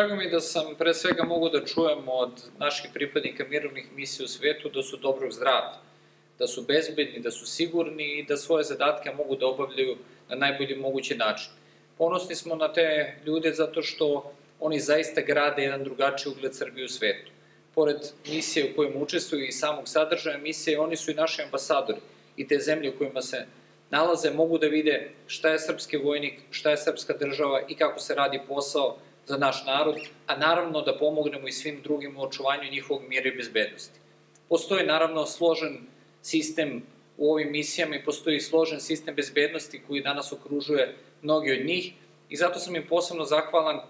Drago mi da sam pre svega mogu da čujem od naših pripadnika mirovnih misija u svetu da su dobrog zdravlja, da su bezbedni, da su sigurni i da svoje zadatke mogu da obavljaju na najbolji mogući način. Ponosni smo na te ljude zato što oni zaista grade jedan drugačiji ugled Srbije u svetu. Pored misije u kojima učestvuju i samog sadržaja misije, oni su i naši ambasadori i te zemlje u kojima se nalaze mogu da vide šta je srpski vojnik, šta je srpska država i kako se radi posao za naš narod, a naravno da pomognemo i svim drugim u očuvanju njihovog mira i bezbednosti. Postoji naravno složen sistem u ovim misijama i postoji složen sistem bezbednosti koji danas okružuje mnogi od njih i zato sam im posebno zahvalan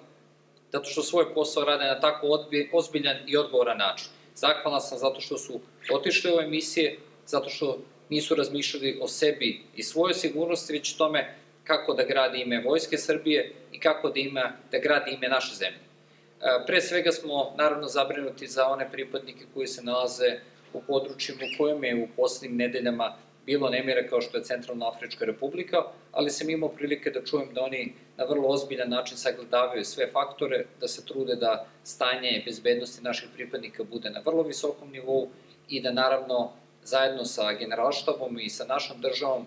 zato što svoj posao rade na tako ozbiljan i odgovoran način. Zahvalan sam zato što su otišli ove misije, zato što nisu razmišljali o sebi i svojoj sigurnosti, već tome kako da gradi ime Vojske Srbije i kako da, ima, da gradi ime naše zemlje. E, pre svega smo naravno zabrinuti za one pripadnike koji se nalaze u područjima u kojem je u poslednjim nedeljama bilo nemira kao što je Centralna Afrička republika, ali sam imao prilike da čujem da oni na vrlo ozbiljan način sagledavaju sve faktore, da se trude da stanje bezbednosti naših pripadnika bude na vrlo visokom nivou i da naravno zajedno sa generalštabom i sa našom državom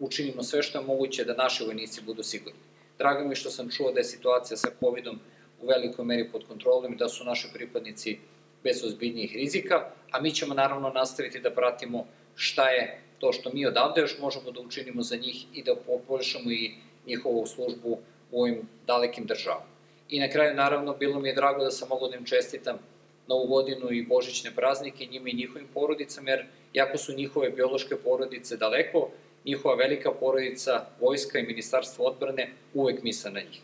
učinimo sve što je moguće da naši vojnici budu sigurni. Drago mi što sam čuo da je situacija sa COVID-om u velikoj meri pod kontrolom i da su naši pripadnici bez ozbiljnijih rizika, a mi ćemo naravno nastaviti da pratimo šta je to što mi odavde još možemo da učinimo za njih i da poboljšamo i njihovu službu u ovim dalekim državama. I na kraju, naravno, bilo mi je drago da sam mogo da im čestitam Novu godinu i Božićne praznike njima i njihovim porodicama, jer jako su njihove biološke porodice daleko, njihova velika porodica, vojska i ministarstvo odbrane uvek misle na njih.